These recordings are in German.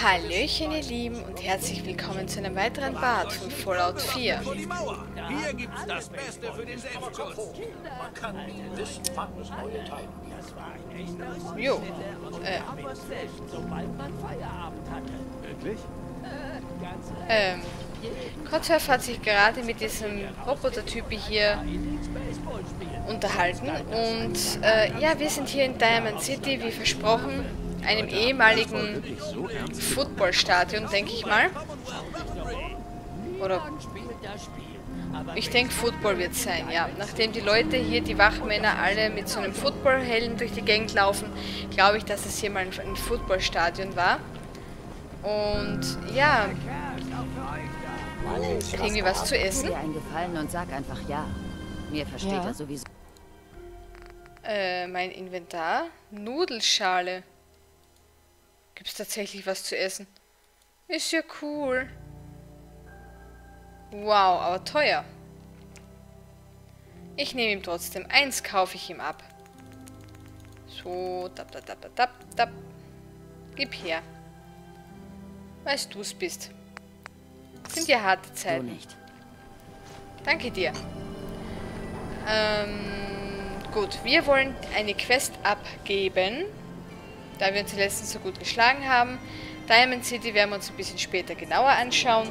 Hallöchen ihr Lieben und herzlich willkommen zu einem weiteren Part von Fallout 4. Vor die Mauer. Hier gibt's das Beste für den Selbstschutz. Man kann neue. Jo, äh, Wirklich? ähm, Kotzhoff hat sich gerade mit diesem Robotertypi hier unterhalten und äh, ja, wir sind hier in Diamond City, wie versprochen, einem ehemaligen Footballstadion, denke ich mal. Oder ich denke, Football wird sein, ja. Nachdem die Leute hier, die Wachmänner, alle mit so einem Footballhelm durch die Gegend laufen, glaube ich, dass es hier mal ein, Footballstadion war. Und ja, kriegen wir was zu essen? dir einen Gefallen und sag einfach ja. Mir versteht Ja. er sowieso. Äh, mein Inventar. Nudelschale. Gibt es tatsächlich was zu essen? Ist ja cool. Wow, aber teuer. Ich nehme ihm trotzdem. Eins kaufe ich ihm ab. So, tap, tap, tap, tap, tap. Gib her. Weißt du es bist. Sind ja harte Du Zeiten. nicht. Danke dir. Ähm, gut, wir wollen eine Quest abgeben, da wir uns die letzten so gut geschlagen haben. Diamond City werden wir uns ein bisschen später genauer anschauen.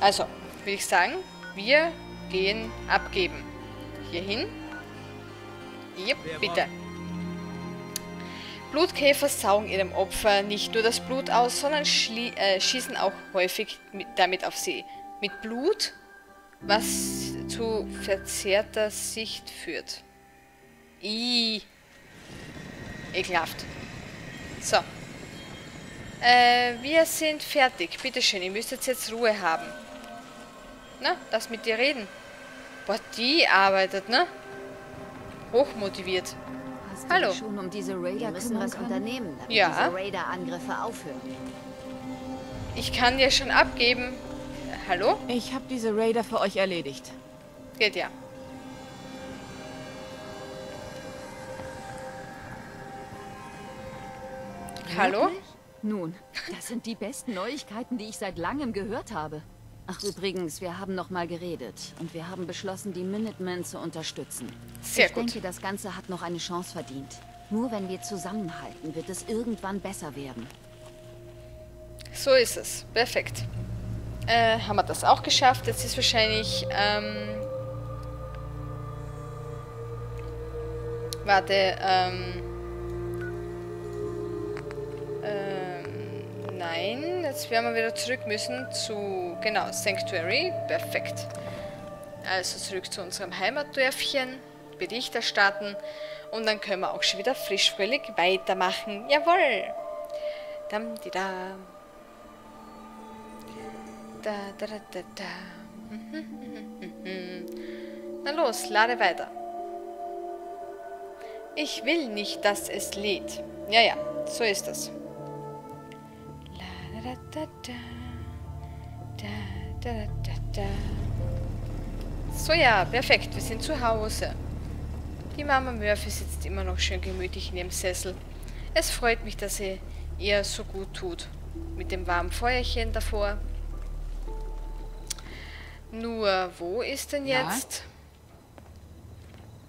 Also, würde ich sagen, wir gehen abgeben. Hierhin. Jep, bitte. Blutkäfer saugen ihrem Opfer nicht nur das Blut aus, sondern äh, schießen auch häufig mit, damit auf sie. Mit Blut was zu verzerrter Sicht führt. I. Ekelhaft. So. Äh, wir sind fertig. Bitteschön, ihr müsst jetzt Ruhe haben. Na, lass mit dir reden. Boah, die arbeitet, ne? Hochmotiviert. Hast du Hallo. schon um diese Raider Wir müssen was können? unternehmen, damit Ja. diese Raider-Angriffe aufhören. Ich kann dir schon abgeben. Hallo? Ich habe diese Raider für euch erledigt. Geht ja. Hallo? Nun, das sind die besten Neuigkeiten, die ich seit langem gehört habe. Ach übrigens, wir haben noch mal geredet und wir haben beschlossen, die Minutemen zu unterstützen. Sehr ich gut. denke, das Ganze hat noch eine Chance verdient. Nur wenn wir zusammenhalten, wird es irgendwann besser werden. So ist es. Perfekt. Äh, haben wir das auch geschafft. Jetzt ist wahrscheinlich, ähm... Warte, ähm... Nein, jetzt werden wir wieder zurück müssen zu, genau, Sanctuary. Perfekt. Also zurück zu unserem Heimatdörfchen, Bericht erstatten und dann können wir auch schon wieder frisch fröhlich weitermachen. Jawohl! Dam, di, da. Da, da, da, da, da. Na los, lade weiter. Ich will nicht, dass es lädt. Ja, ja, so ist es. So ja, perfekt, wir sind zu Hause. Die Mama Murphy sitzt immer noch schön gemütlich in ihrem Sessel. Es freut mich, dass sie ihr so gut tut. Mit dem warmen Feuerchen davor. Nur, wo ist denn Ja? jetzt?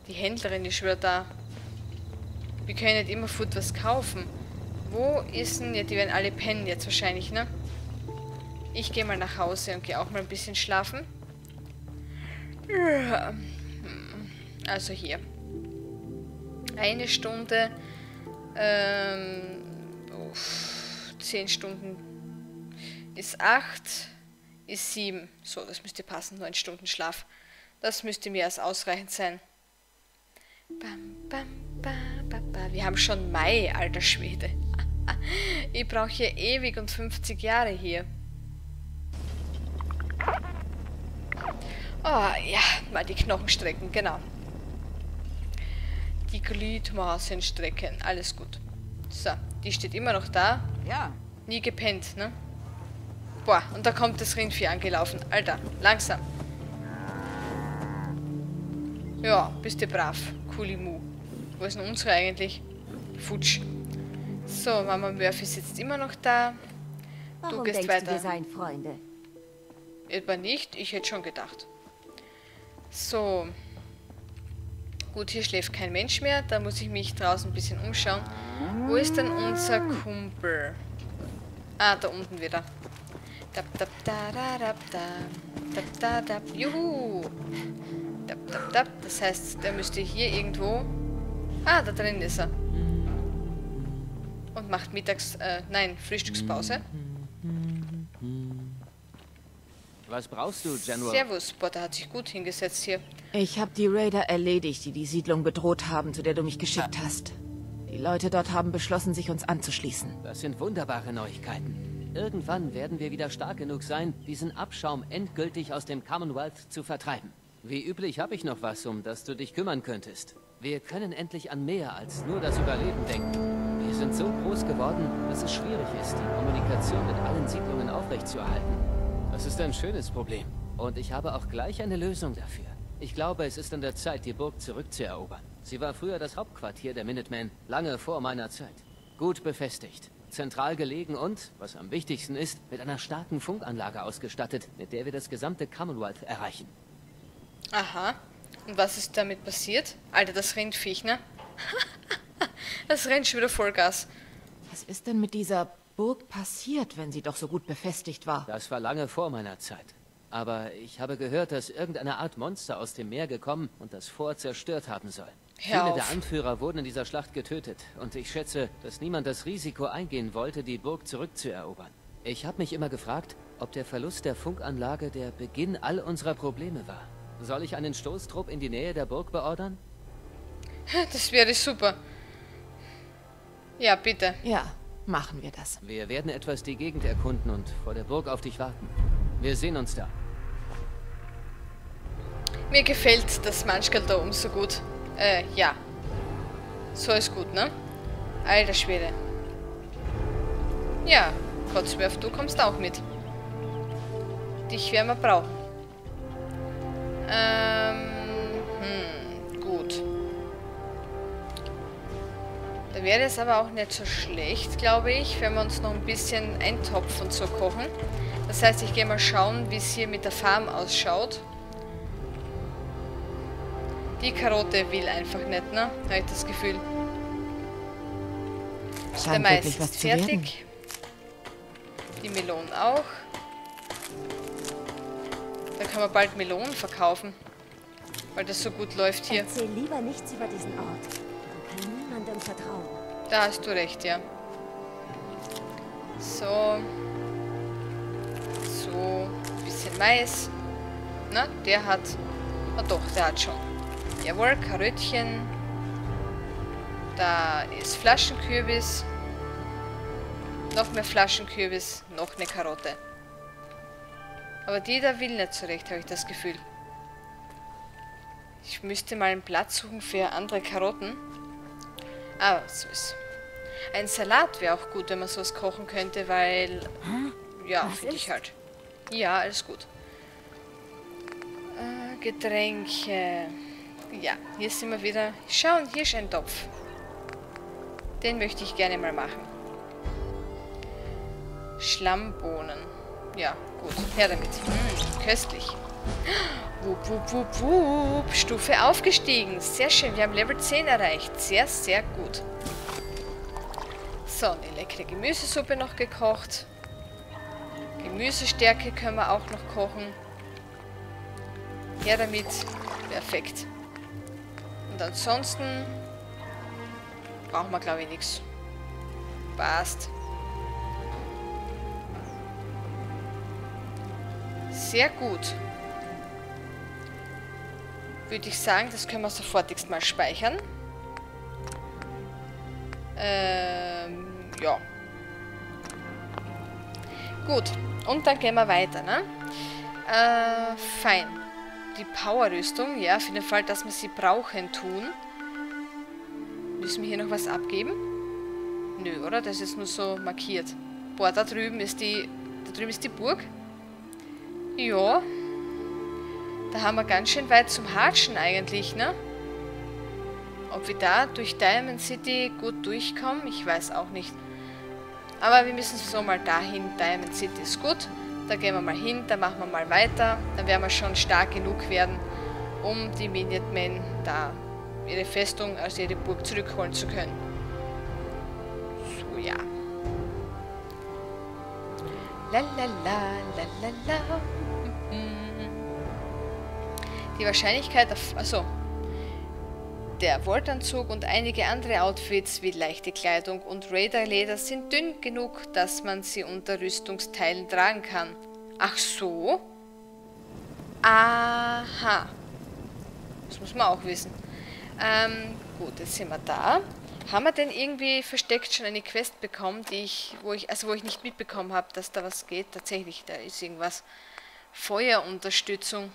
Die Händlerin ist wieder da. Wir können nicht immer Food was kaufen. Wo ist denn, ja, die werden alle pennen jetzt wahrscheinlich, ne? Ich gehe mal nach Hause und gehe auch mal ein bisschen schlafen. Also hier. Eine Stunde. Ähm, uff, zehn Stunden ist acht, ist sieben. So, das müsste passen. Neun Stunden Schlaf. Das müsste mehr als ausreichend sein. Bam, bam, ba, ba, ba. Wir haben schon Mai, alter Schwede. Ich brauche hier ewig und 50 Jahre hier. Oh, ja, mal die Knochen strecken, genau. Die Gliedmaßen strecken, alles gut. So, die steht immer noch da. Ja, Nie gepennt, ne? Boah, und da kommt das Rindvieh angelaufen. Alter, langsam. Ja, bist du brav. Kulimu. Wo ist denn unsere eigentlich? Futsch. So, Mama Murphy sitzt immer noch da. du Warum gehst du, weiter. wir seien Freunde? Etwa nicht? Ich hätte schon gedacht. So. Gut, hier schläft kein Mensch mehr. Da muss ich mich draußen ein bisschen umschauen. Wo ist denn unser Kumpel? Ah, da unten wieder. Dap, dap, da, da, dap, da. Dap, da, dap. Juhu! Dap, dap, dap. Das heißt, der müsste hier irgendwo... Ah, da drin ist er. Und macht mittags... Äh, nein, Frühstückspause. Was brauchst du, General? Servus. Der hat sich gut hingesetzt hier. Ich habe die Raider erledigt, die die Siedlung bedroht haben, zu der du mich geschickt hast. Die Leute dort haben beschlossen, sich uns anzuschließen. Das sind wunderbare Neuigkeiten. Irgendwann werden wir wieder stark genug sein, diesen Abschaum endgültig aus dem Commonwealth zu vertreiben. Wie üblich habe ich noch was, um das du dich kümmern könntest. Wir können endlich an mehr als nur das Überleben denken. Sind so groß geworden, dass es schwierig ist, die Kommunikation mit allen Siedlungen aufrechtzuerhalten. Das ist ein schönes Problem. Und ich habe auch gleich eine Lösung dafür. Ich glaube, es ist an der Zeit, die Burg zurückzuerobern. Sie war früher das Hauptquartier der Minutemen, lange vor meiner Zeit. Gut befestigt, zentral gelegen und, was am wichtigsten ist, mit einer starken Funkanlage ausgestattet, mit der wir das gesamte Commonwealth erreichen. Aha. Und was ist damit passiert? Alter, das Rindviech, ne? das rennt schon wieder Vollgas. Was ist denn mit dieser Burg passiert, wenn sie doch so gut befestigt war? Das war lange vor meiner Zeit. Aber ich habe gehört, dass irgendeine Art Monster aus dem Meer gekommen und das Fort zerstört haben soll. Hör Viele der auf. Anführer wurden in dieser Schlacht getötet und ich schätze, dass niemand das Risiko eingehen wollte, die Burg zurückzuerobern. Ich habe mich immer gefragt, ob der Verlust der Funkanlage der Beginn all unserer Probleme war. Soll ich einen Stoßtrupp in die Nähe der Burg beordern? Das wäre super. Ja, bitte. Ja, machen wir das. Wir werden etwas die Gegend erkunden und vor der Burg auf dich warten. Wir sehen uns da. Mir gefällt das Manschgal da oben so gut. Äh, ja. So ist gut, ne? Alter Schwede. Ja, Kotzwerf, du kommst auch mit. Dich werden wir brauchen. Ähm, Da wäre es aber auch nicht so schlecht, glaube ich, wenn wir uns noch ein bisschen Eintopf und so kochen. Das heißt, ich gehe mal schauen, wie es hier mit der Farm ausschaut. Die Karotte will einfach nicht, ne? Habe ich das Gefühl. Der Scheint Mais wirklich was ist zu werden. fertig. Die Melonen auch. Da kann man bald Melonen verkaufen. Weil das so gut läuft hier. Erzähl lieber nichts über diesen Ort. Niemandem vertrauen. Da hast du recht, ja. So. So. Bisschen Mais. Na, der hat. Oh doch, der hat schon. Jawohl, Karöttchen. Da ist Flaschenkürbis. Noch mehr Flaschenkürbis. Noch eine Karotte. Aber die da will nicht so recht, habe ich das Gefühl. Ich müsste mal einen Platz suchen für andere Karotten. Aber so ist. Ein Salat wäre auch gut, wenn man sowas kochen könnte, weil. Ja, finde ich halt. Ja, alles gut. Äh, Getränke. Ja, hier sind wir wieder. Schauen, hier ist ein Topf. Den möchte ich gerne mal machen. Schlammbohnen. Ja, gut. Her damit. Mm, köstlich. Wup, wup, wup, wup. Stufe aufgestiegen. Sehr schön. Wir haben Level 10 erreicht. Sehr, sehr gut. So, eine leckere Gemüsesuppe noch gekocht. Gemüsestärke können wir auch noch kochen. Her damit. Perfekt. Und ansonsten brauchen wir, glaube ich, nichts. Passt. Sehr gut. Würde ich sagen, das können wir sofortigst mal speichern. Ähm, ja. Gut, und dann gehen wir weiter, ne? Äh, fein. Die Power-Rüstung, ja, für den Fall, dass wir sie brauchen, tun. Müssen wir hier noch was abgeben? Nö, oder? Das ist nur so markiert. Boah, da drüben ist die, da drüben ist die Burg. Ja. Da haben wir ganz schön weit zum Hatschen eigentlich, ne? Ob wir da durch Diamond City gut durchkommen, ich weiß auch nicht. Aber wir müssen so mal dahin. Diamond City ist gut. Da gehen wir mal hin, da machen wir mal weiter. Dann werden wir schon stark genug werden, um die Minutemen da ihre Festung, also ihre Burg zurückholen zu können. So, ja. La la la la la la. Die Wahrscheinlichkeit. Also, der Voltanzug und einige andere Outfits wie leichte Kleidung und Raiderleder sind dünn genug, dass man sie unter Rüstungsteilen tragen kann. Ach so? Aha. Das muss man auch wissen. Ähm, gut, jetzt sind wir da. Haben wir denn irgendwie versteckt schon eine Quest bekommen, die ich, wo ich, also wo ich nicht mitbekommen habe, dass da was geht? Tatsächlich, da ist irgendwas. Feuerunterstützung.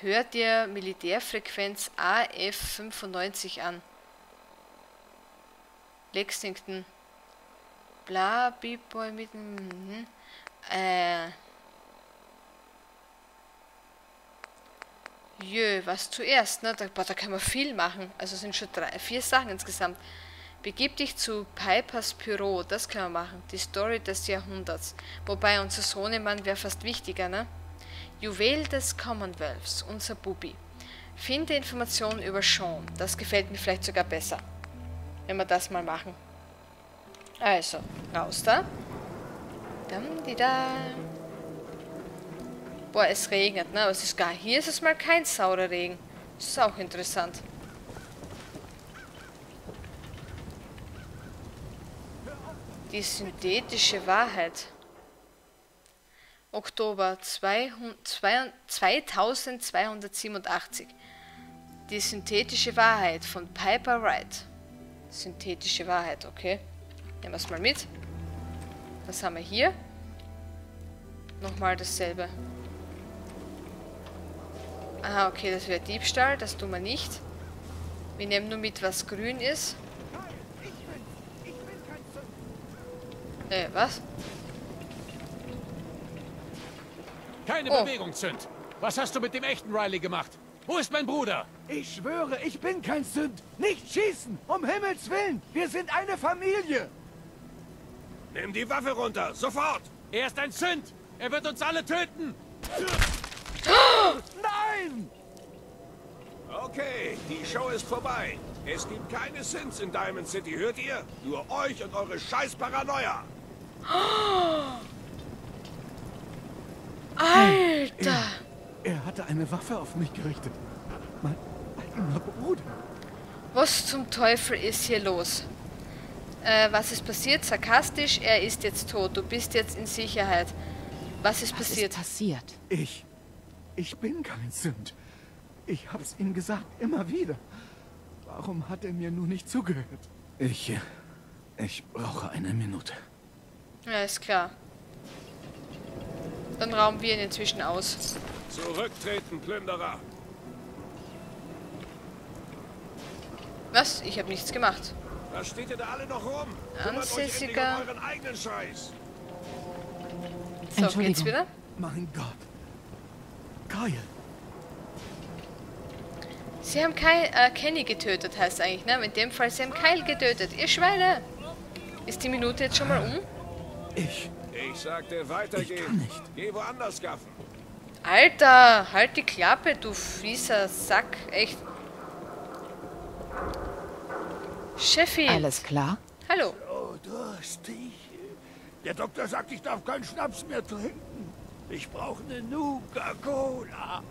Hört ihr Militärfrequenz AF95 an. Lexington. Bla, B-Boy mit dem... Äh... Jö, was zuerst, ne? Da, boah, da kann man viel machen. Also sind schon drei, vier Sachen insgesamt. Begib dich zu Pipers Büro, das können wir machen. Die Story des Jahrhunderts. Wobei unser Sohnemann wäre fast wichtiger, ne? Juwel des Commonwealths, unser Bubi. Finde Informationen über Sean. Das gefällt mir vielleicht sogar besser. Wenn wir das mal machen. Also, raus da. Dam, di da. Boah, es regnet, ne? Aber es ist gar. Hier ist es mal kein saurer Regen. Das ist auch interessant. Die synthetische Wahrheit. Oktober 2287. Die synthetische Wahrheit von Piper Wright. Synthetische Wahrheit, okay. Nehmen wir es mal mit. Was haben wir hier? Nochmal dasselbe. Aha, okay, das wäre Diebstahl. Das tun wir nicht. Wir nehmen nur mit, was grün ist. Äh, was? Keine Oh. Bewegung, Zünd. Was hast du mit dem echten Riley gemacht? Wo ist mein Bruder? Ich schwöre, ich bin kein Sünd. Nicht schießen! Um Himmels Willen! Wir sind eine Familie! Nimm die Waffe runter, sofort! Er ist ein Zünd! Er wird uns alle töten! Nein! Okay, die Show ist vorbei. Es gibt keine Sins in Diamond City, hört ihr? Nur euch und eure scheiß Paranoia. Alter! Er hatte eine Waffe auf mich gerichtet. Mein eigener Bruder. Was zum Teufel ist hier los? Äh, was ist passiert? Sarkastisch, er ist jetzt tot. Du bist jetzt in Sicherheit. Was ist Was passiert? ist passiert? Ich. Ich bin kein Sünd. Ich hab's ihm gesagt, immer wieder. Warum hat er mir nur nicht zugehört? Ich. Ich brauche eine Minute. Ja, ist klar. Dann rauben wir ihn inzwischen aus. Zurücktreten, Plünderer. Was? Ich habe nichts gemacht. Was steht ihr da alle noch rum? Ansässiger. So, Entschuldigung. geht's wieder? Mein Gott. Kyle. Sie haben Kyle, äh, Kenny getötet, heißt eigentlich, ne? In dem Fall, sie haben Kyle getötet. Ihr Schweine! Ist die Minute jetzt schon mal um? Ich. Ich sagte Ich weitergehen. kann nicht. Geh woanders gaffen. Alter, halt die Klappe, du fieser Sack. Echt. Sheffield. Alles klar? Hallo. Oh, durstig. Der Doktor sagt, ich darf keinen Schnaps mehr trinken. Ich brauche eine Nuka-Cola.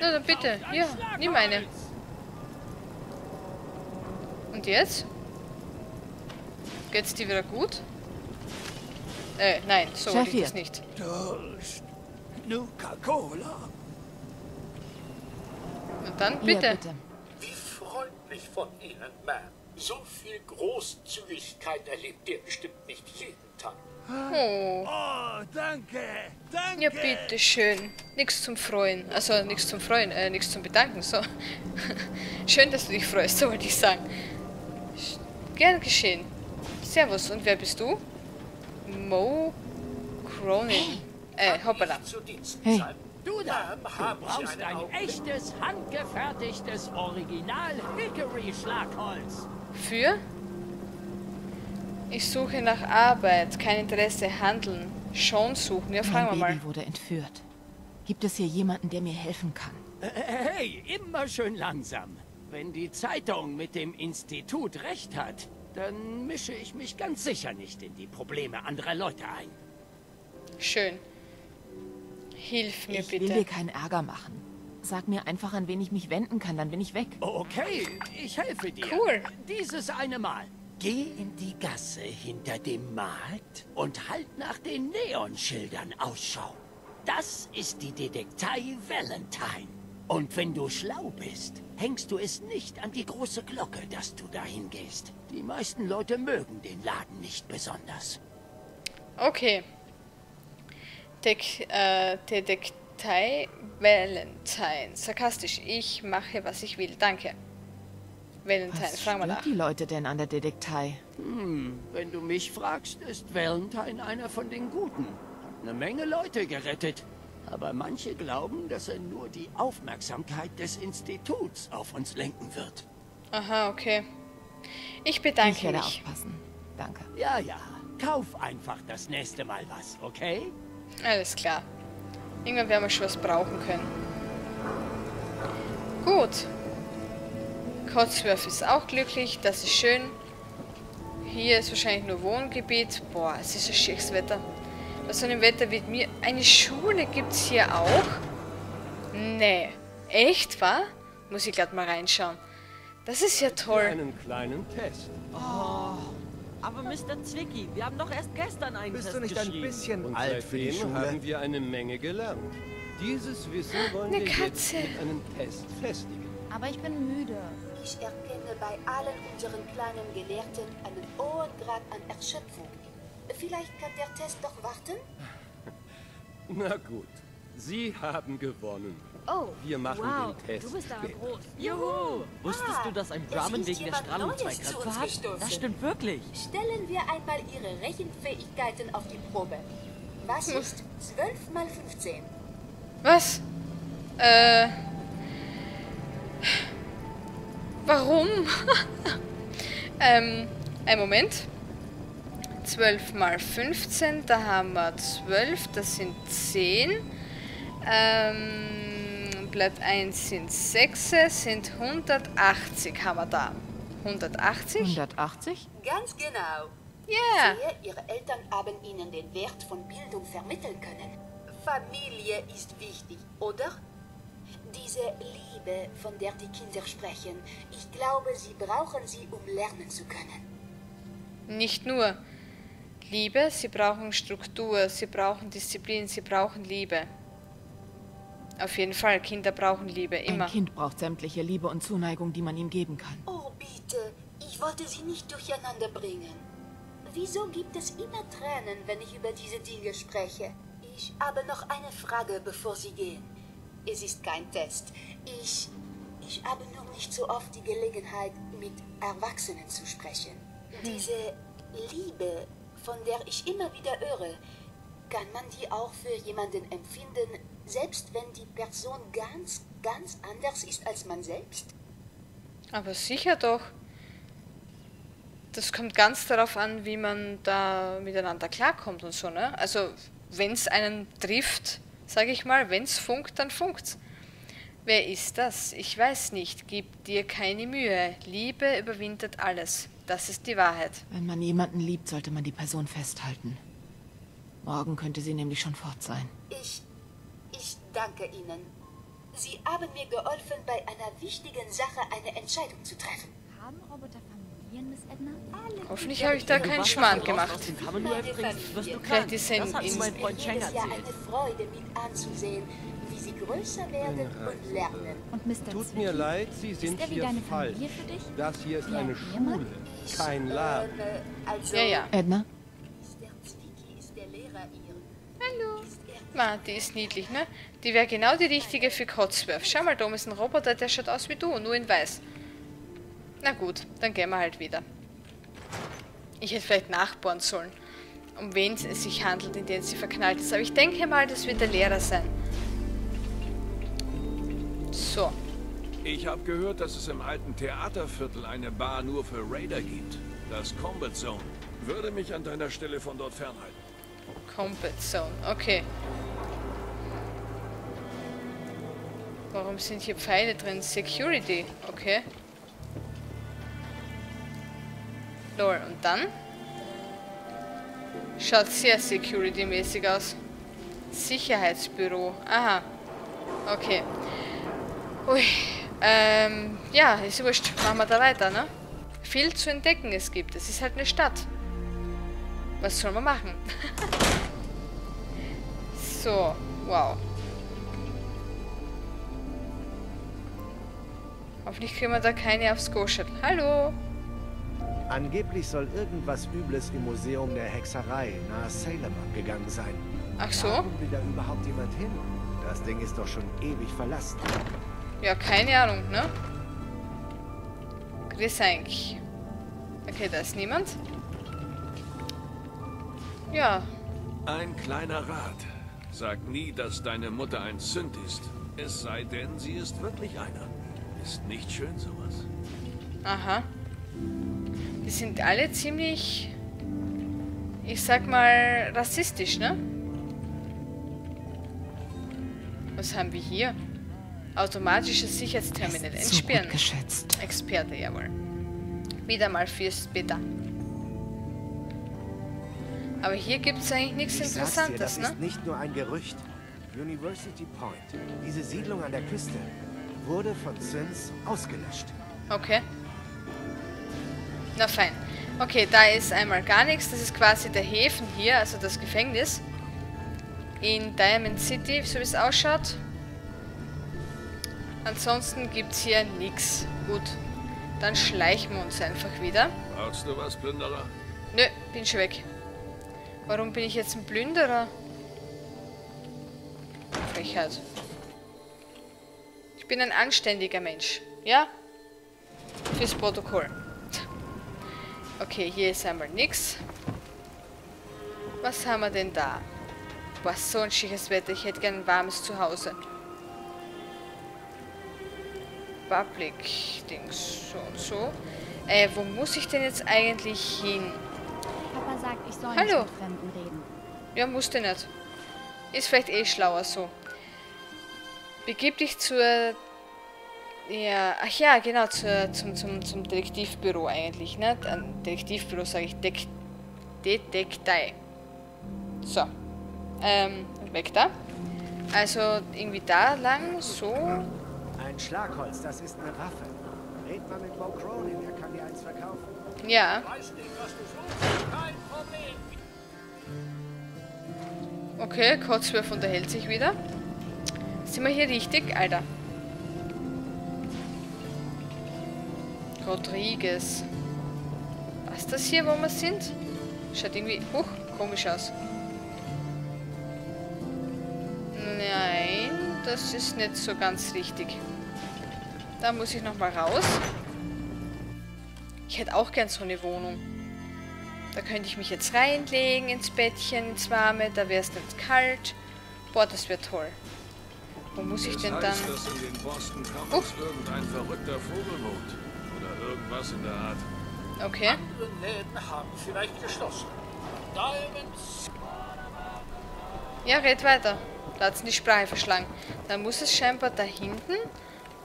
Na dann bitte. Ja, nimm eine. Und jetzt? Geht's dir wieder gut? Äh, nein, so hier. es nicht. Durst. Nuka-Cola. Und dann bitte. bitte. Wie freundlich von Ihnen, Ma'am. So viel Großzügigkeit erlebt ihr bestimmt nicht jeden Tag. Oh, Oh, danke. Danke. ja bitte schön. Nichts zum Freuen. Also nichts zum Freuen, äh, nichts zum Bedanken. So. schön, dass du dich freust, so wollte ich sagen. Gern geschehen. Servus, und wer bist du? Mo Cronin. Äh, hoppala. Hey. Du da, du brauchst ein echtes, handgefertigtes Original Hickory-Schlagholz. Für? Ich suche nach Arbeit, kein Interesse, handeln. Schon suchen. Ja, fragen wir mein Baby mal. wurde entführt. Gibt es hier jemanden, der mir helfen kann? Hey, immer schön langsam. Wenn die Zeitung mit dem Institut recht hat, dann mische ich mich ganz sicher nicht in die Probleme anderer Leute ein. Schön. Hilf mir Ich will bitte. dir keinen Ärger machen. Sag mir einfach, an wen ich mich wenden kann, dann bin ich weg. Okay, ich helfe dir. Cool. Dieses eine Mal. Geh in die Gasse hinter dem Markt und halt nach den Neonschildern Ausschau. Das ist die Detektei Valentine. Und wenn du schlau bist, hängst du es nicht an die große Glocke, dass du dahin gehst. Die meisten Leute mögen den Laden nicht besonders. Okay. Dek äh, Detektei Valentine. Sarkastisch. Ich mache, was ich will. Danke. Valentine, Was fragen wir stört nach. die Leute denn an der Detektei? Wenn du mich fragst, ist Valentine einer von den Guten. Hat eine Menge Leute gerettet. Aber manche glauben, dass er nur die Aufmerksamkeit des Instituts auf uns lenken wird. Aha, okay. Ich Ich bedanke werde mich. aufpassen. Danke. Ja, ja. Kauf einfach das nächste Mal was, okay? Alles klar. Irgendwann werden wir schon was brauchen können. Gut. Cotsworth ist auch glücklich, das ist schön. Hier ist wahrscheinlich nur Wohngebiet. Boah, es ist ein schieres Wetter. Bei so einem Wetter wird mir... Eine Schule gibt es hier auch? Nee. Echt, wa? Muss ich gerade mal reinschauen. Das ist ja toll. Einen kleinen Test. Aber Mr. Zwicky, wir haben doch erst gestern einen Bist Test du nicht ein bisschen Und alt für die Schule? haben wir eine Menge gelernt. Dieses Wissen wollen Eine wir jetzt Katze. mit einem Test festigen. Aber ich bin müde. Ich erkenne bei allen unseren kleinen Gelehrten einen hohen Grad an Erschöpfung. Vielleicht kann der Test doch warten? Na gut, Sie haben gewonnen. Oh, Wir machen wow, den Test du bist aber später. groß. Juhu! Wusstest du, dass ein ist wegen der Strahlung zwei uns hat? gestoßen. Das stimmt wirklich. Stellen wir einmal Ihre Rechenfähigkeiten auf die Probe. Was ist 12 mal 15? Was? Äh. Warum? ähm, ein Moment. 12 mal 15, da haben wir 12, das sind 10. Ähm, bleibt 1 sind 6, sind 180 haben wir da. 180? 180? Ganz genau. Ja. Sehe, Ihre Eltern haben Ihnen den Wert von Bildung vermitteln können. Familie ist wichtig, oder? Diese Liebe, von der die Kinder sprechen, ich glaube, sie brauchen sie, um lernen zu können. Nicht nur Liebe, sie brauchen Struktur, sie brauchen Disziplin, sie brauchen Liebe. Auf jeden Fall, Kinder brauchen Liebe, immer. Ein Kind braucht sämtliche Liebe und Zuneigung, die man ihm geben kann. Oh, bitte, ich wollte Sie nicht durcheinander bringen. Wieso gibt es immer Tränen, wenn ich über diese Dinge spreche? Ich habe noch eine Frage, bevor Sie gehen. Es ist kein Test. Ich. Ich habe nur nicht so oft die Gelegenheit, mit Erwachsenen zu sprechen. Diese Liebe, von der ich immer wieder höre, kann man die auch für jemanden empfinden, selbst wenn die Person ganz, ganz anders ist als man selbst? Aber sicher doch. Das kommt ganz darauf an, wie man da miteinander klarkommt und so, ne? Also, wenn es einen trifft, sage ich mal, wenn es funkt, dann funkt's. Wer ist das? Ich weiß nicht. Gib dir keine Mühe. Liebe überwindet alles. Das ist die Wahrheit. Wenn man jemanden liebt, sollte man die Person festhalten. Morgen könnte sie nämlich schon fort sein. Ich, ich danke Ihnen. Sie haben mir geholfen, bei einer wichtigen Sache eine Entscheidung zu treffen. Haben Roboter Familien, Miss Edna? Alle Hoffentlich habe ich da keinen Schmarrn gemacht. Vielleicht ist in- mir mein Es Freund ist jedes Jahr erzählt. eine Freude mit anzusehen, wie Sie größer werden und lernen. Und Mr. Tut mir leid, Sie sind er wie hier deine falsch. Familie für dich? Das hier ist eine Ehemann? Kein Laden. Also, Ja, ja. Edna? Mr. Zwicky ist der Lehrer Ihr. Hallo. Ma, die ist niedlich, ne? Die wäre genau die richtige für Cotsworth. Schau mal, da oben ist ein Roboter, der schaut aus wie du, nur in weiß. Na gut, dann gehen wir halt wieder. Ich hätte vielleicht nachbohren sollen, um wen es sich handelt, in den sie verknallt ist. Aber ich denke mal, das wird der Lehrer sein. Ich habe gehört, dass es im alten Theaterviertel eine Bar nur für Raider gibt. Das Combat Zone. Würde mich an deiner Stelle von dort fernhalten. Combat Zone, okay. Warum sind hier Pfeile drin? Security, okay. Lol, und dann? Schaut sehr security-mäßig aus. Sicherheitsbüro, aha. Okay. Ui, ähm, ja, ist wurscht. Machen wir da weiter, ne? Viel zu entdecken es gibt. Es ist halt eine Stadt. Was soll man machen? so, wow. Hoffentlich kriegen wir da keine aufs Go-Shut. Hallo! Angeblich soll irgendwas Übles im Museum der Hexerei nahe Salem abgegangen sein. Ach so? Warum will da überhaupt jemand hin? Das Ding ist doch schon ewig verlassen. Ja, keine Ahnung, ne? Gesenk. Okay, da ist niemand. Ja. Ein kleiner Rat. Sag nie, dass deine Mutter ein Sünd ist. Es sei denn, sie ist wirklich einer. Ist nicht schön sowas. Aha. Die sind alle ziemlich, ich sag mal, rassistisch, ne? Was haben wir hier? Automatisches Sicherheitsterminal. Entsperren. So geschätzt. Experte, jawohl. Wieder mal fürs Beta. Aber hier gibt es eigentlich nichts Ich sag's dir, Interessantes, das ne? ist nicht nur ein Gerücht. University Point, diese Siedlung an der Küste, wurde von Zins ausgelöscht. Okay. Na fein. Okay, da ist einmal gar nichts. Das ist quasi der Häfen hier, also das Gefängnis. In Diamond City, so wie es ausschaut. Ansonsten gibt es hier nichts. Gut. Dann schleichen wir uns einfach wieder. Brauchst du was, Plünderer? Nö, bin schon weg. Warum bin ich jetzt ein Plünderer? Frechheit. Ich bin ein anständiger Mensch. Ja? Fürs Protokoll. Okay, hier ist einmal nix. Was haben wir denn da? Was so ein schickes Wetter. Ich hätte gern ein warmes Zuhause. Public Dings. So und so. Äh, wo muss ich denn jetzt eigentlich hin? Papa sagt, ich soll Hallo. nicht mit Fremden reden. Ja, musste nicht. Ist vielleicht eh schlauer so. Begib dich zur... Ja, ach ja, genau, zur, zum, zum, zum Detektivbüro eigentlich, ne? Ein Detektivbüro sage ich, Dek Detektei. So. Ähm, weg da. Also irgendwie da lang, so. Ein Schlagholz, das ist eine Waffe. Red mal mit Mo Cronin, er kann dir eins verkaufen. Ja. Okay, Kotzwurf unterhält sich wieder. Sind wir hier richtig? Alter. Rodriguez. Was das hier, wo wir sind? Schaut irgendwie, huch, komisch aus. Nein, das ist nicht so ganz richtig. Da muss ich nochmal raus. Ich hätte auch gern so eine Wohnung. Da könnte ich mich jetzt reinlegen ins Bettchen, ins Warme. Da wäre es nicht kalt. Boah, das wäre toll. Wo muss ich Es denn heißt, dann... dass in den Boston Commons irgendein verrückter Vogel wohnt. Oder irgendwas in der Art. Okay. Andere Läden haben vielleicht geschlossen. Diamonds. Ja, red weiter. Da hat's die Sprache verschlagen. Dann muss es scheinbar da hinten.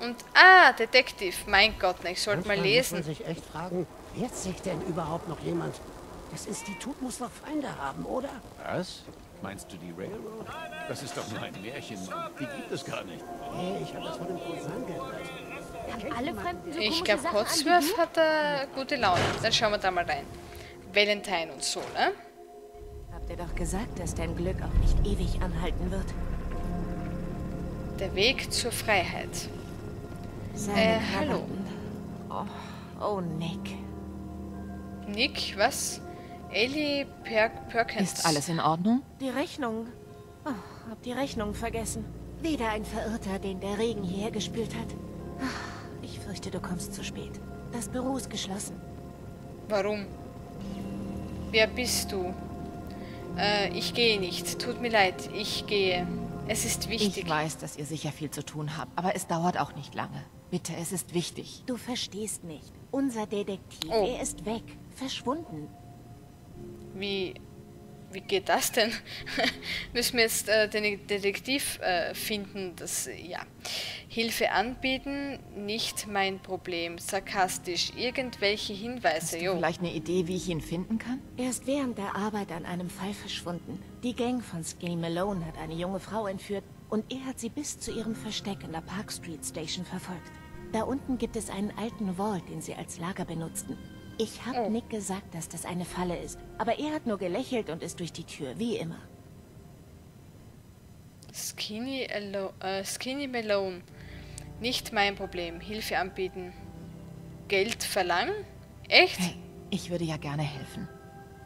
Und... Ah, Detektiv. Mein Gott, na, ich sollte mal Manchmal muss man lesen. sich echt fragen, wehrt sich denn überhaupt noch jemand? Das Institut muss doch Feinde haben, oder? Was? Meinst du die Railroad? Das ist doch nur ein Märchen. Die gibt es gar nicht. Hey, ich habe das von dem Cousin gehört. Haben alle Fremden so Ich glaube, du? hat da gute Laune. Dann schauen wir da mal rein. Valentine und so, ne? Habt ihr doch gesagt, dass dein Glück auch nicht ewig anhalten wird. Der Weg zur Freiheit. Seine Äh, hallo. Oh, oh, Nick. Nick, was? Ellie per Perkins. Ist alles in Ordnung? Die Rechnung. Oh, hab die Rechnung vergessen. Wieder ein Verirrter, den der Regen hierher gespült hat. Ah, Ich fürchte, du kommst zu spät. Das Büro ist geschlossen. Warum? Wer bist du? Äh, ich gehe nicht. Tut mir leid, ich gehe. Es ist wichtig. Ich weiß, dass ihr sicher viel zu tun habt, aber es dauert auch nicht lange. Bitte, es ist wichtig. Du verstehst nicht. Unser Detektiv, Oh. er ist weg. Verschwunden. Wie, wie geht das denn? Müssen wir jetzt äh, den Detektiv äh, finden, das, ja. Hilfe anbieten, nicht mein Problem. Sarkastisch. Irgendwelche Hinweise, Hast du jo. vielleicht eine Idee, wie ich ihn finden kann? Er ist während der Arbeit an einem Fall verschwunden. Die Gang von Skinny Malone hat eine junge Frau entführt und er hat sie bis zu ihrem Versteck in der Park Street Station verfolgt. Da unten gibt es einen alten Vault, den sie als Lager benutzten. Ich habe Nick gesagt, dass das eine Falle ist, aber er hat nur gelächelt und ist durch die Tür, wie immer. Skinny, Alo äh, Skinny Malone. Nicht mein Problem. Hilfe anbieten. Geld verlangen? Echt? Hey, ich würde ja gerne helfen.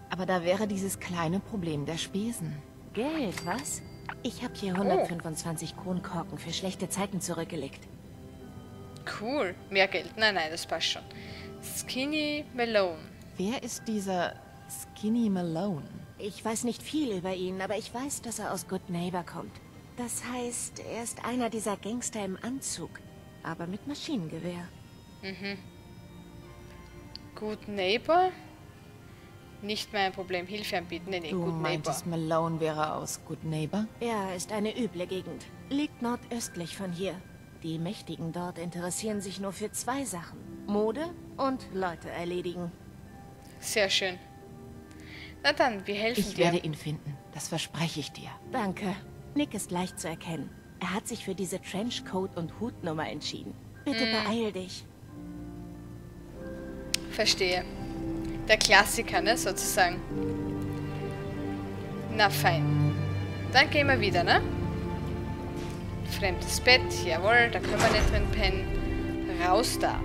Aber da wäre dieses kleine Problem der Spesen. Geld, was? Ich habe hier 125 Kronkorken für schlechte Zeiten zurückgelegt. Cool. Mehr Geld. Nein, nein, das passt schon. Skinny Malone. Wer ist dieser Skinny Malone? Ich weiß nicht viel über ihn, aber ich weiß, dass er aus Good Neighbor kommt. Das heißt, er ist einer dieser Gangster im Anzug, aber mit Maschinengewehr. Mhm. Good Neighbor? Nicht mein Problem. Hilfe anbieten. Nee, nee, Du Good Neighbor. meintest, Malone wäre aus Good Neighbor? Ja, ist eine üble Gegend. Liegt nordöstlich von hier. Die Mächtigen dort interessieren sich nur für zwei Sachen. Mode und Leute erledigen. Sehr schön. Na dann, wir helfen Ich dir. werde ihn finden. Das verspreche ich dir. Danke. Nick ist leicht zu erkennen. Er hat sich für diese Trenchcoat- und Hutnummer entschieden. Bitte Mm. beeil dich. Verstehe. Der Klassiker, ne, sozusagen. Na fein. Dann gehen wir wieder, ne? Fremdes Bett, jawohl, da können wir nicht drin pennen. Raus da.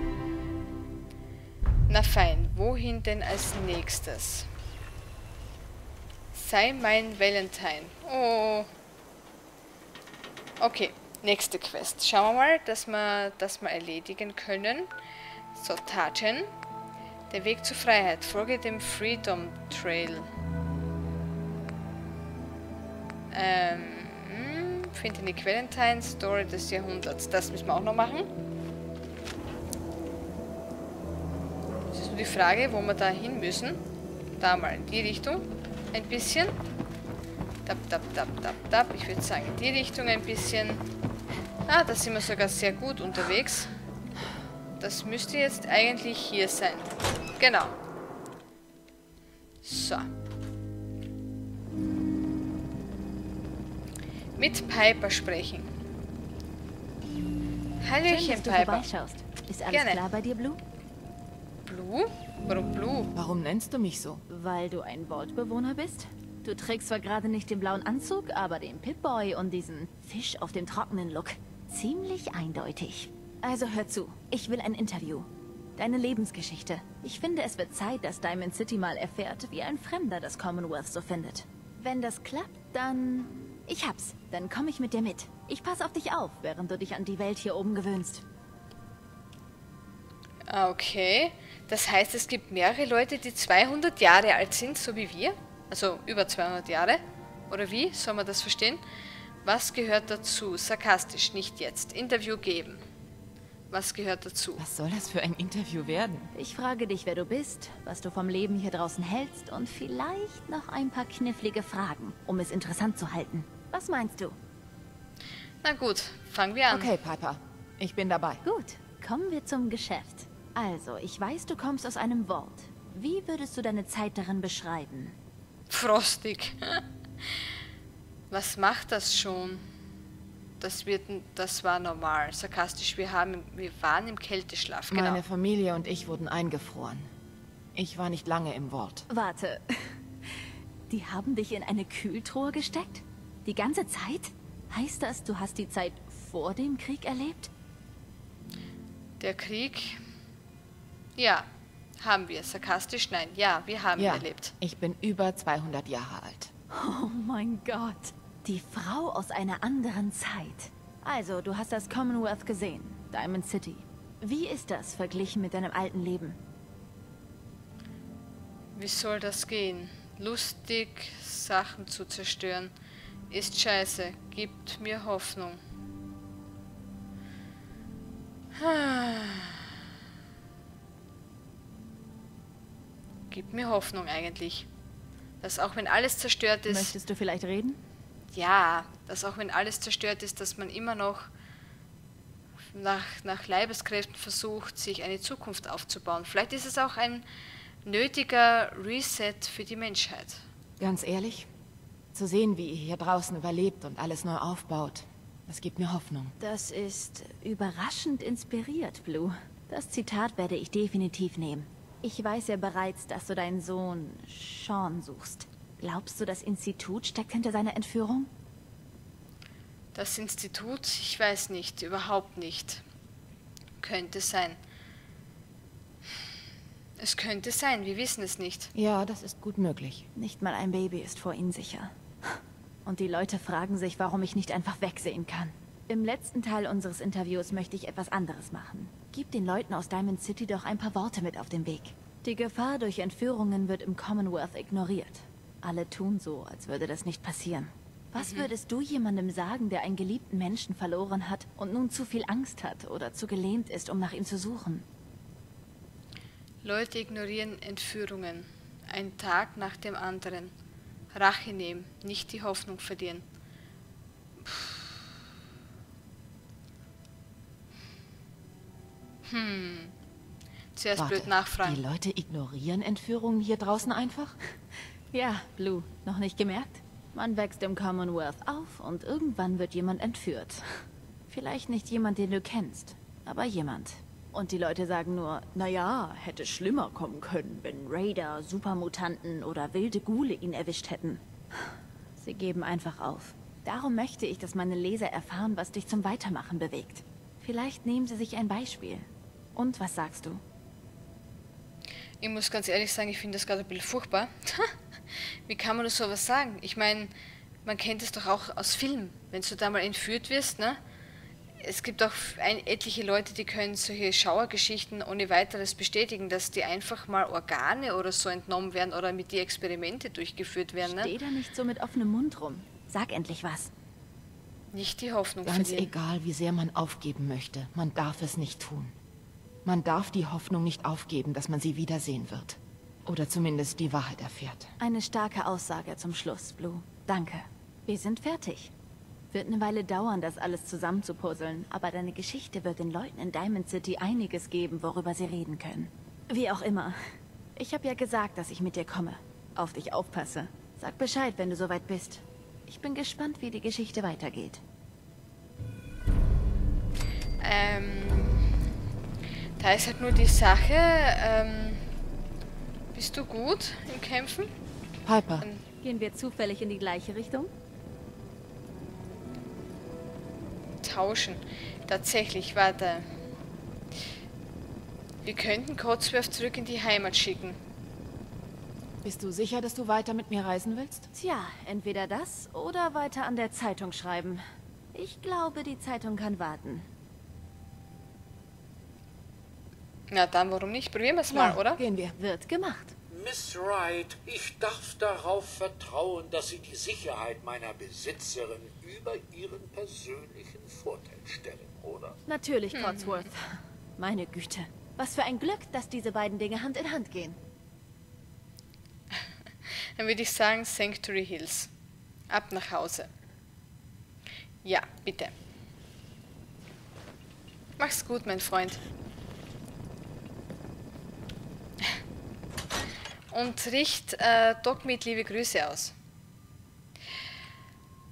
Na fein, wohin denn als nächstes? Sei mein Valentine. Oh. Okay, nächste Quest. Schauen wir mal, dass wir das mal erledigen können. So, Taten. Der Weg zur Freiheit. Folge dem Freedom Trail. Ähm, hm, finde die Valentine Story des Jahrhunderts. Das müssen wir auch noch machen. Das ist nur die Frage, wo wir da hin müssen. Da mal in die Richtung. Ein bisschen. Tap, tap, tap, tap, tap. Ich würde sagen, in die Richtung ein bisschen. Ah, da sind wir sogar sehr gut unterwegs. Das müsste jetzt eigentlich hier sein. Genau. So. Mit Piper sprechen. Hallöchen, Schön, dass du Piper. vorbeischaust. Ist alles Gerne. klar bei dir, Blue? Blue? Warum Blue? Warum nennst du mich so? Weil du ein Vault-Bewohner bist? Du trägst zwar gerade nicht den blauen Anzug, aber den Pip-Boy und diesen Fisch auf dem trockenen Look. Ziemlich eindeutig. Also hör zu, ich will ein Interview. Deine Lebensgeschichte. Ich finde, es wird Zeit, dass Diamond City mal erfährt, wie ein Fremder das Commonwealth so findet. Wenn das klappt, dann... Ich hab's. Dann komme ich mit dir mit. Ich pass auf dich auf, während du dich an die Welt hier oben gewöhnst. Ah, Okay. Das heißt, es gibt mehrere Leute, die 200 Jahre alt sind, so wie wir? Also über 200 Jahre? Oder wie? Soll man das verstehen? Was gehört dazu? Sarkastisch, nicht jetzt. Interview geben. Was gehört dazu? Was soll das für ein Interview werden? Ich frage dich, wer du bist, was du vom Leben hier draußen hältst und vielleicht noch ein paar knifflige Fragen, um es interessant zu halten. Was meinst du? Na gut, fangen wir an. Okay, Piper. Ich bin dabei. Gut, kommen wir zum Geschäft. Also, ich weiß, du kommst aus einem Vault. Wie würdest du deine Zeit darin beschreiben? Frostig. Was macht das schon? Das wird, das war normal. Sarkastisch. Wir haben, wir waren im Kälteschlaf. Genau. Meine Familie und ich wurden eingefroren. Ich war nicht lange im Vault. Warte. Die haben dich in eine Kühltruhe gesteckt? Die ganze Zeit? Heißt das, du hast die Zeit vor dem Krieg erlebt? Der Krieg. Ja, haben wir. Sarkastisch? Nein. Ja, wir haben ihn Ja, erlebt. ich bin über 200 Jahre alt. Oh mein Gott. Die Frau aus einer anderen Zeit. Also, du hast das Commonwealth gesehen. Diamond City. Wie ist das verglichen mit deinem alten Leben? Wie soll das gehen? Lustig, Sachen zu zerstören. Ist scheiße. Gibt mir Hoffnung. Gibt mir Hoffnung eigentlich. Dass auch wenn alles zerstört ist... Möchtest du vielleicht reden? Ja, dass auch wenn alles zerstört ist, dass man immer noch nach, nach Leibeskräften versucht, sich eine Zukunft aufzubauen. Vielleicht ist es auch ein nötiger Reset für die Menschheit. Ganz ehrlich, zu sehen, wie ihr hier draußen überlebt und alles neu aufbaut, das gibt mir Hoffnung. Das ist überraschend inspiriert, Blue. Das Zitat werde ich definitiv nehmen. Ich weiß ja bereits, dass du deinen Sohn Sean suchst. Glaubst du, das Institut steckt hinter seiner Entführung? Das Institut? Ich weiß nicht, überhaupt nicht. Könnte sein. Es könnte sein, wir wissen es nicht. Ja, das ist gut möglich. Nicht mal ein Baby ist vor ihnen sicher. Und die Leute fragen sich, warum ich nicht einfach wegsehen kann. Im letzten Teil unseres Interviews möchte ich etwas anderes machen. Gib den Leuten aus Diamond City doch ein paar Worte mit auf den Weg. Die Gefahr durch Entführungen wird im Commonwealth ignoriert. Alle tun so, als würde das nicht passieren. Was Mhm. würdest du jemandem sagen, der einen geliebten Menschen verloren hat und nun zu viel Angst hat oder zu gelähmt ist, um nach ihm zu suchen? Leute ignorieren Entführungen. Ein Tag nach dem anderen. Rache nehmen, nicht die Hoffnung verlieren. Hm. Zuerst Warte, blöd nachfragen. Die Leute ignorieren Entführungen hier draußen einfach? Ja, Blue, noch nicht gemerkt? Man wächst im Commonwealth auf und irgendwann wird jemand entführt. Vielleicht nicht jemand, den du kennst, aber jemand. Und die Leute sagen nur, naja, hätte schlimmer kommen können, wenn Raider, Supermutanten oder wilde Ghule ihn erwischt hätten. Sie geben einfach auf. Darum möchte ich, dass meine Leser erfahren, was dich zum Weitermachen bewegt. Vielleicht nehmen sie sich ein Beispiel. Und was sagst du? Ich muss ganz ehrlich sagen, ich finde das gerade ein bisschen furchtbar. Wie kann man nur sowas sagen? Ich meine, man kennt es doch auch aus Filmen. Wenn du da mal entführt wirst, ne? Es gibt auch ein, etliche Leute, die können solche Schauergeschichten ohne weiteres bestätigen, dass die einfach mal Organe oder so entnommen werden oder mit die Experimente durchgeführt werden. Ne? Steh da nicht so mit offenem Mund rum. Sag endlich was. Nicht die Hoffnung Ganz verlieren. egal, wie sehr man aufgeben möchte, man darf es nicht tun. Man darf die Hoffnung nicht aufgeben, dass man sie wiedersehen wird. Oder zumindest die Wahrheit erfährt. Eine starke Aussage zum Schluss, Blue. Danke. Wir sind fertig. Wird eine Weile dauern, das alles zusammenzupuzzeln, aber deine Geschichte wird den Leuten in Diamond City einiges geben, worüber sie reden können. Wie auch immer. Ich habe ja gesagt, dass ich mit dir komme. Auf dich aufpasse. Sag Bescheid, wenn du soweit bist. Ich bin gespannt, wie die Geschichte weitergeht. Ähm, da ist halt nur die Sache, ähm, bist du gut im Kämpfen? Piper. Gehen wir zufällig in die gleiche Richtung? Tauschen. Tatsächlich, warte. Wir könnten Codsworth zurück in die Heimat schicken. Bist du sicher, dass du weiter mit mir reisen willst? Tja, entweder das oder weiter an der Zeitung schreiben. Ich glaube, die Zeitung kann warten. Na dann, warum nicht? Probieren wir es mal, oder? Gehen wir. Wird gemacht. Miss Wright, ich darf darauf vertrauen, dass Sie die Sicherheit meiner Besitzerin über Ihren persönlichen Vorteil stellen, oder? Natürlich, Hm. Codsworth. Meine Güte. Was für ein Glück, dass diese beiden Dinge Hand in Hand gehen. Dann würde ich sagen Sanctuary Hills. Ab nach Hause. Ja, bitte. Mach's gut, mein Freund. Und richt äh, Dogmeat liebe Grüße aus.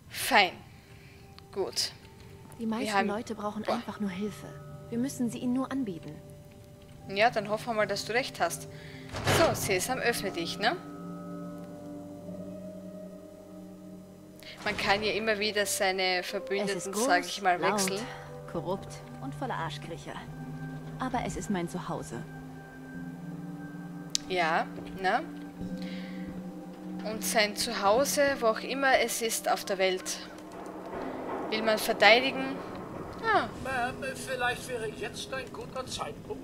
Fein. Gut. Die meisten haben- Leute brauchen einfach nur Hilfe. Wir müssen sie ihnen nur anbieten. Ja, dann hoffen wir mal, dass du recht hast. So, Sesam, öffne dich, ne? Man kann ja immer wieder seine Verbündeten, sage ich mal, laut, wechseln. korrupt und voller Arschkriecher. Aber es ist mein Zuhause. Ja, ne? Und sein Zuhause, wo auch immer es ist auf der Welt. Will man verteidigen? Ah, Ma'am, vielleicht wäre jetzt ein guter Zeitpunkt.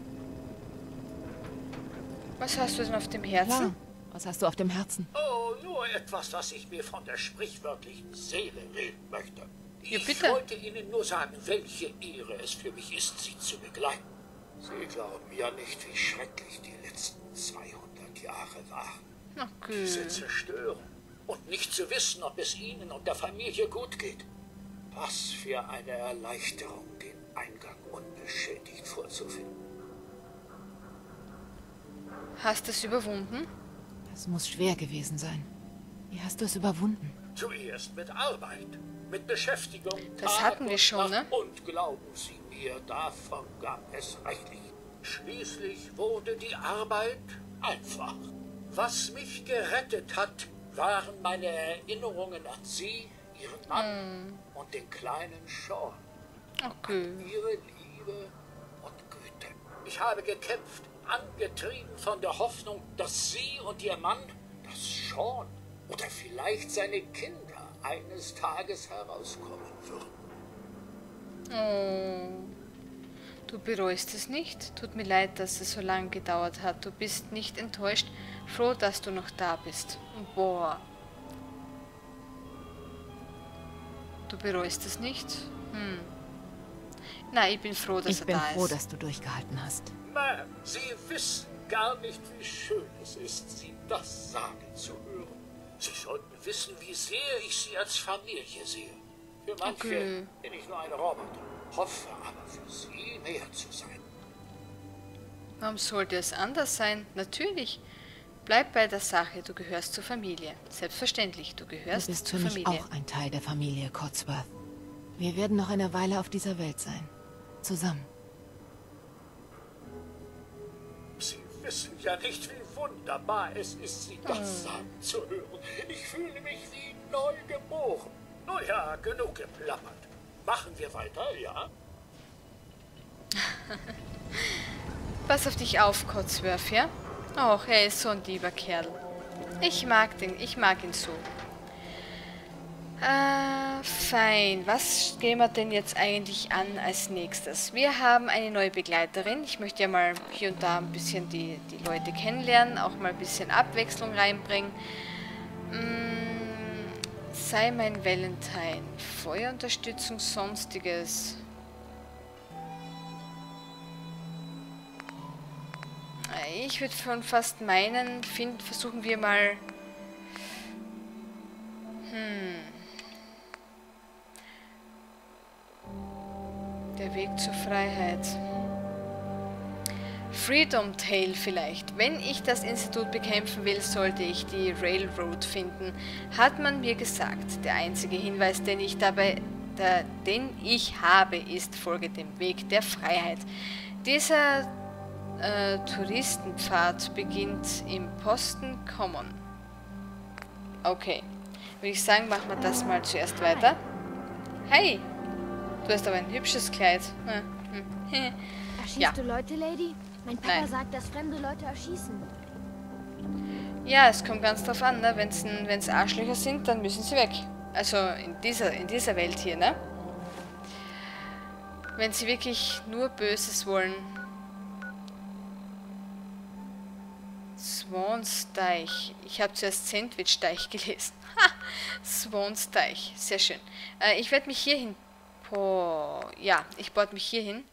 was hast du denn auf dem Herzen? Klar. Was hast du auf dem Herzen? Oh, nur etwas, was ich mir von der sprichwörtlichen Seele reden möchte. Ja, ich bitte. wollte Ihnen nur sagen, welche Ehre es für mich ist, Sie zu begleiten. Sie glauben ja nicht, wie schrecklich die letzten 200 Jahre waren. Okay. Diese Zerstörung. Und nicht zu wissen, ob es Ihnen und der Familie gut geht. Was für eine Erleichterung, den Eingang unbeschädigt vorzufinden. Hast du es überwunden? Das muss schwer gewesen sein. Wie hast du es überwunden? Zuerst mit Arbeit, mit Beschäftigung. Das Tag hatten wir schon, ne? Und glauben Sie mir, davon gab es reichlich. Schließlich wurde die Arbeit einfach. Was mich gerettet hat, waren meine Erinnerungen an Sie, Ihren Mann und den kleinen Sean. Okay. Ihre Liebe und Güte. Ich habe gekämpft, angetrieben von der Hoffnung, dass Sie und Ihr Mann, dass Sean oder vielleicht seine Kinder eines Tages herauskommen würden. Oh. Du bereust es nicht? Tut mir leid, dass es so lange gedauert hat. Du bist nicht enttäuscht. Froh, dass du noch da bist. Boah. Du bereust es nicht? Hm. Na, ich bin froh, dass Ich er bin da froh, ist. dass du durchgehalten hast. Ma'am, Sie wissen gar nicht, wie schön es ist, Sie das sagen zu hören. Sie sollten wissen, wie sehr ich Sie als Familie sehe. Für manche Okay. bin ich nur ein Roboter, hoffe aber für Sie mehr zu sein. Warum sollte es anders sein? Natürlich. Bleib bei der Sache. Du gehörst zur Familie. Selbstverständlich, du Du gehörst bist zur für mich Familie. auch ein Teil der Familie Cotsworth. Wir werden noch eine Weile auf dieser Welt sein. Zusammen. Wissen ja nicht, wie wunderbar es ist, Sie das sagen zu hören. Ich fühle mich wie neu geboren. Nun ja, genug geplappert. Machen wir weiter, ja? Pass auf dich auf, Cotsworth, ja? Och, er ist so ein lieber Kerl. Ich mag den, ich mag ihn so. Äh, fein. Was gehen wir denn jetzt eigentlich an als nächstes? Wir haben eine neue Begleiterin. Ich möchte ja mal hier und da ein bisschen die, die Leute kennenlernen, auch mal ein bisschen Abwechslung reinbringen. Mm, sei mein Valentine. Feuerunterstützung, sonstiges. Ich würde schon fast meinen, find, versuchen wir mal. Hm. Der Weg zur Freiheit. Freedom Tale vielleicht. Wenn ich das Institut bekämpfen will, sollte ich die Railroad finden, hat man mir gesagt. Der einzige Hinweis, den ich dabei, der, den ich habe, ist folge dem Weg der Freiheit. Dieser äh, Touristenpfad beginnt im Posten Common. Okay. Würde ich sagen, machen wir das mal zuerst weiter. Hey! Du hast aber ein hübsches Kleid. Hm, hm. Erschießt Ja. du Leute, Lady? Mein Papa Nein. sagt, dass fremde Leute erschießen. Ja, es kommt ganz drauf an, ne? Wenn es Arschlöcher sind, dann müssen sie weg. Also in dieser, in dieser Welt hier, ne? Wenn sie wirklich nur Böses wollen. Swansteich. Ich habe zuerst Sandwichsteich gelesen. Ha! Swansteich. Sehr schön. Äh, ich werde mich hier hin... Boah. Ja, ich bohrt mich hier hin.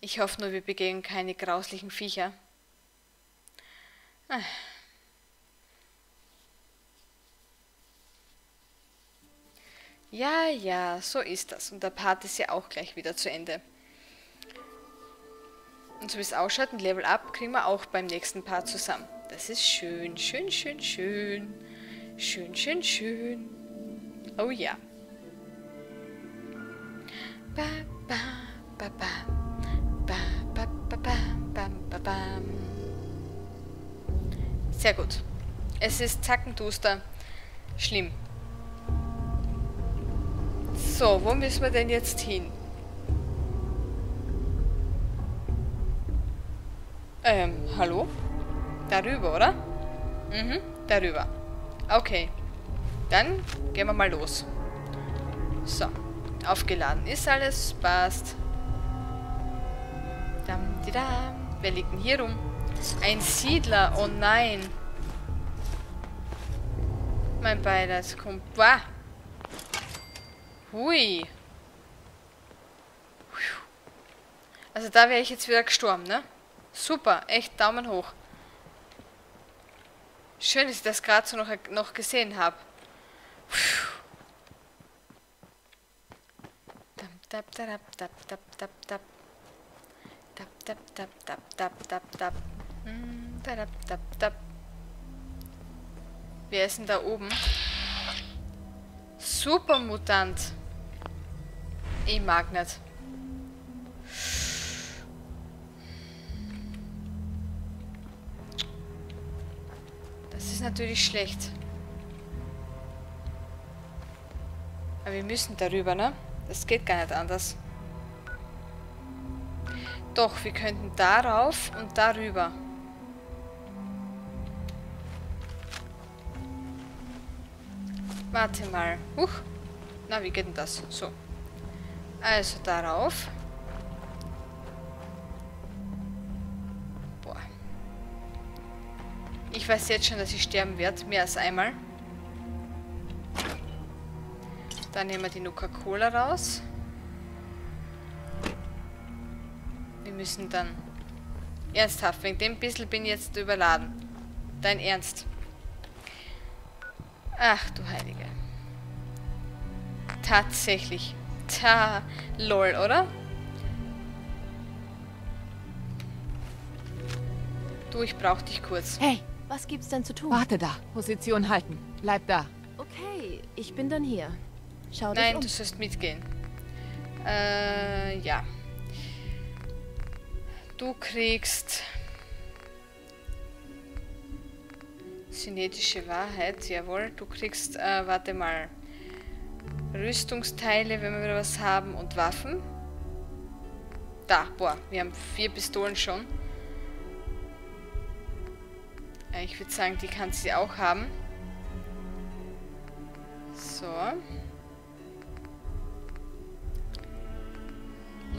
Ich hoffe nur, wir begegnen keine grauslichen Viecher. Ah. Ja, ja, so ist das. Und der Part ist ja auch gleich wieder zu Ende. Und so wie es ausschaut, ein Level Up kriegen wir auch beim nächsten Part zusammen. Das ist schön, schön, schön, schön. Schön, schön, schön. Oh ja. Sehr gut. Es ist zackenduster. Schlimm. So, wo müssen wir denn jetzt hin? Ähm, hallo? Darüber, oder? Mhm, darüber. Okay. Dann gehen wir mal los. So. Aufgeladen ist alles. Passt. Dam, di, dam. Wer liegt denn hier rum? Ein Siedler. Oh nein. Mein Beileid kommt. Wah. Hui. Also da wäre ich jetzt wieder gestorben, ne? Super, echt Daumen hoch. Schön, dass ich das gerade so noch, noch gesehen habe. Tap, tap, tap, tap, tap, tap. Tap, tap, tap, tap, tap, tap, tap. Hm, tap, tap, tap. Wer ist denn da oben? Supermutant. Ich mag nicht. Das ist natürlich schlecht. Aber wir müssen darüber, ne? Das geht gar nicht anders. Doch, wir könnten darauf und darüber. Warte mal. Huch. Na, wie geht denn das? So. Also darauf. Boah. Ich weiß jetzt schon, dass ich sterben werde. Mehr als einmal. Dann nehmen wir die Nuka-Cola raus. Wir müssen dann... Ernsthaft, wegen dem bisschen bin ich jetzt überladen. Dein Ernst. Ach du Heilige. Tatsächlich. Ta, lol, oder? Du, ich brauch dich kurz. Hey, was gibt's denn zu tun? Warte da. Position halten. Bleib da. Okay, ich bin dann hier. Schau Nein, um. du sollst mitgehen. Äh, ja. Du kriegst... Synetische Wahrheit, jawohl. Du kriegst, äh, warte mal, Rüstungsteile, wenn wir wieder was haben, und Waffen. Da, boah, wir haben vier Pistolen schon. Äh, ich würde sagen, die kann sie auch haben. So.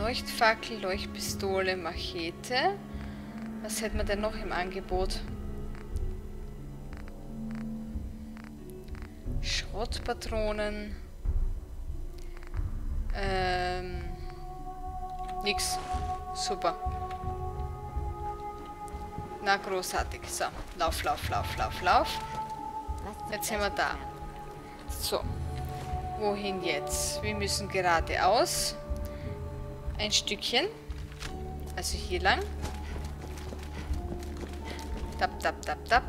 Leuchtfackel, Leuchtpistole, Machete. Was hätten wir denn noch im Angebot? Schrottpatronen. Ähm. Nix. Super. Na, großartig. So, lauf, lauf, lauf, lauf, lauf. Jetzt sind wir da. So. Wohin jetzt? Wir müssen geradeaus. Ein Stückchen. Also hier lang. Tap, tap, tap, tap.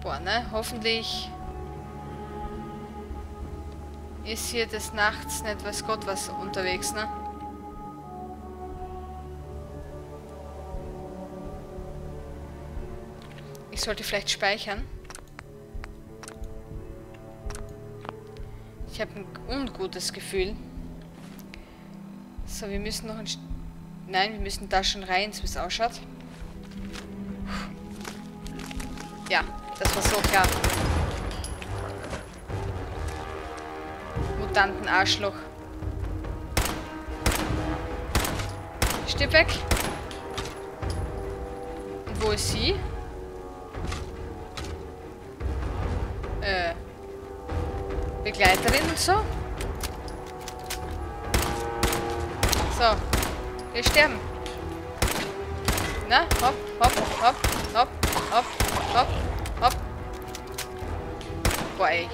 Boah, ne? Hoffentlich ist hier des Nachts nicht weiß Gott was unterwegs, ne? Ich sollte vielleicht speichern. Habe ein ungutes Gefühl. So, wir müssen noch ein... St Nein, wir müssen da schon rein, so wie es ausschaut. Ja, das war so klar. Mutanten-Arschloch. Stirb weg. Und wo ist sie? Begleiterin und so? So. Wir sterben. Na, hopp, hopp, hopp, hopp, hopp, hopp, hopp. Boah, ey.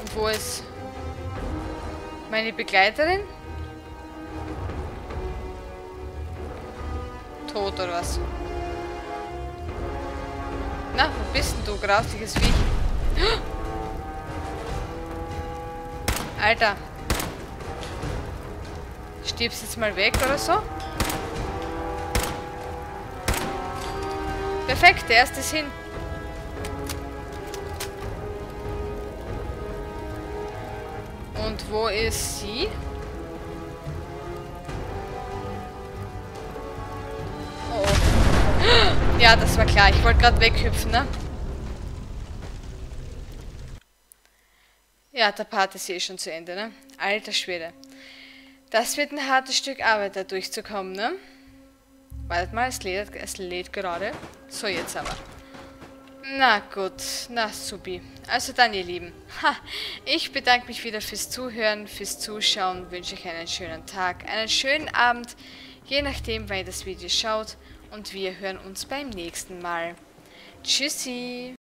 Und wo ist meine Begleiterin? Tot oder was? Na, wo bist denn du, grausliches Viech? Alter. Stirbst jetzt mal weg oder so? Perfekt, der erste ist hin. Und wo ist sie? Ja, das war klar. Ich wollte gerade weghüpfen, ne? Ja, der Part ist eh schon zu Ende, ne? Alter Schwede. Das wird ein hartes Stück Arbeit, da durchzukommen, ne? Wartet mal, es lädt, es lädt gerade. So, jetzt aber. Na gut, na supi. Also dann, ihr Lieben. Ha, ich bedanke mich wieder fürs Zuhören, fürs Zuschauen, wünsche euch einen schönen Tag, einen schönen Abend, je nachdem, wann ihr das Video schaut. Und wir hören uns beim nächsten Mal. Tschüssi!